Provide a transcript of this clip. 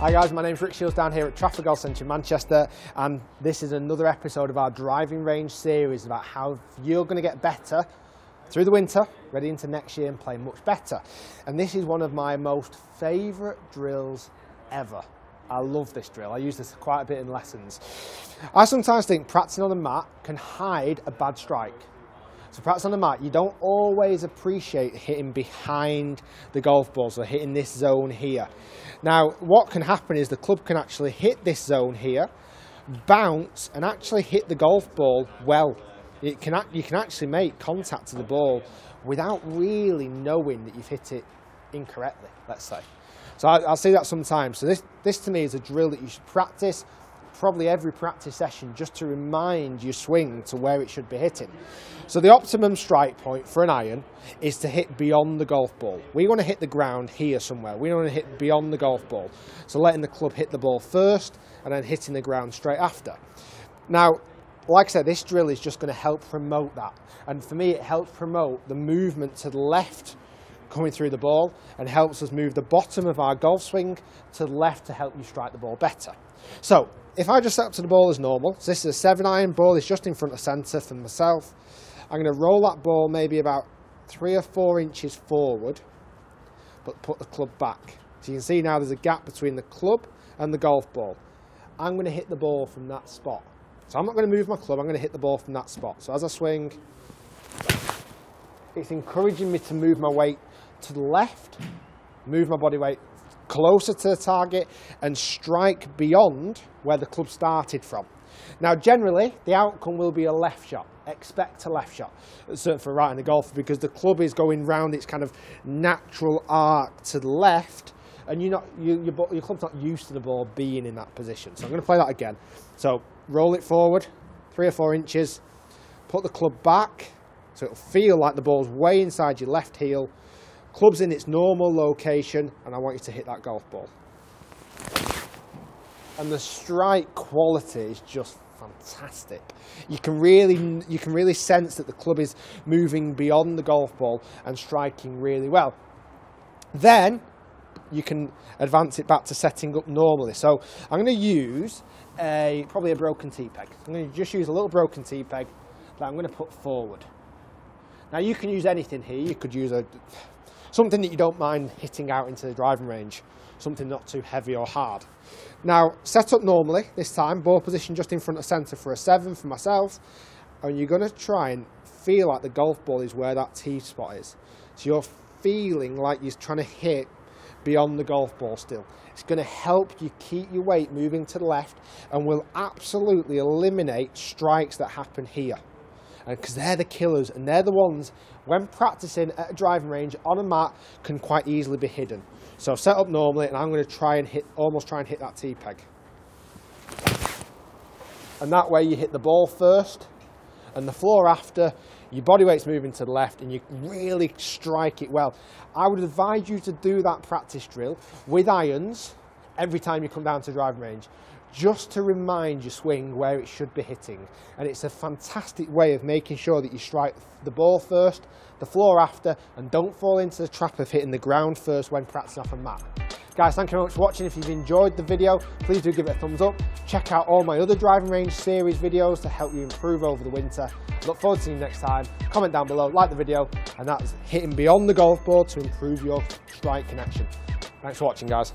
Hi guys, my name's Rick Shiels down here at Golf Centre in Manchester and this is another episode of our driving range series about how you're going to get better through the winter, ready into next year and play much better. And this is one of my most favourite drills ever. I love this drill. I use this quite a bit in lessons. I sometimes think practicing on the mat can hide a bad strike. So perhaps on the mat, you don't always appreciate hitting behind the golf ball, so hitting this zone here. Now, what can happen is the club can actually hit this zone here, bounce, and actually hit the golf ball well. It can, you can actually make contact to the ball without really knowing that you've hit it incorrectly, let's say. So I, will see that sometimes. So this, this to me is a drill that you should practice probably every practice session just to remind your swing to where it should be hitting. So the optimum strike point for an iron is to hit beyond the golf ball. We want to hit the ground here somewhere. We want to hit beyond the golf ball. So letting the club hit the ball first and then hitting the ground straight after. Now, like I said, this drill is just going to help promote that. And for me, it helps promote the movement to the left coming through the ball and helps us move the bottom of our golf swing to the left to help you strike the ball better. So if I just set up to the ball as normal, so this is a seven iron ball, it's just in front of centre for myself. I'm going to roll that ball maybe about three or four inches forward, but put the club back. So you can see now there's a gap between the club and the golf ball. I'm going to hit the ball from that spot. So I'm not going to move my club, I'm going to hit the ball from that spot. So as I swing, it's encouraging me to move my weight to the left, move my body weight closer to the target and strike beyond where the club started from. Now, generally, the outcome will be a left shot. Expect a left shot, certainly for right in the golf, because the club is going round its kind of natural arc to the left, and you're not, you, your, your club's not used to the ball being in that position. So I'm going to play that again. So roll it forward, three or four inches, put the club back, so it'll feel like the ball's way inside your left heel, Club's in its normal location, and I want you to hit that golf ball. And the strike quality is just fantastic. You can really you can really sense that the club is moving beyond the golf ball and striking really well. Then you can advance it back to setting up normally. So I'm going to use a probably a broken tee peg. I'm going to just use a little broken tee peg that I'm going to put forward. Now you can use anything here. You could use a Something that you don't mind hitting out into the driving range, something not too heavy or hard. Now, set up normally this time, ball position just in front of centre for a seven for myself, and you're going to try and feel like the golf ball is where that tee spot is. So you're feeling like you're trying to hit beyond the golf ball still. It's going to help you keep your weight moving to the left and will absolutely eliminate strikes that happen here Uh, because they're the killers and they're the ones when practicing at a driving range on a mat can quite easily be hidden. So set up normally and I'm going to try and hit, almost try and hit that tee peg. And that way you hit the ball first and the floor after, your body weight's moving to the left and you really strike it well. I would advise you to do that practice drill with irons every time you come down to driving range just to remind your swing where it should be hitting. And it's a fantastic way of making sure that you strike the ball first, the floor after, and don't fall into the trap of hitting the ground first when practicing off a mat. Guys, thank you very much for watching. If you've enjoyed the video, please do give it a thumbs up. Check out all my other driving range series videos to help you improve over the winter. Look forward to seeing you next time. Comment down below, like the video, and that's hitting beyond the golf ball to improve your strike connection. Thanks for watching, guys.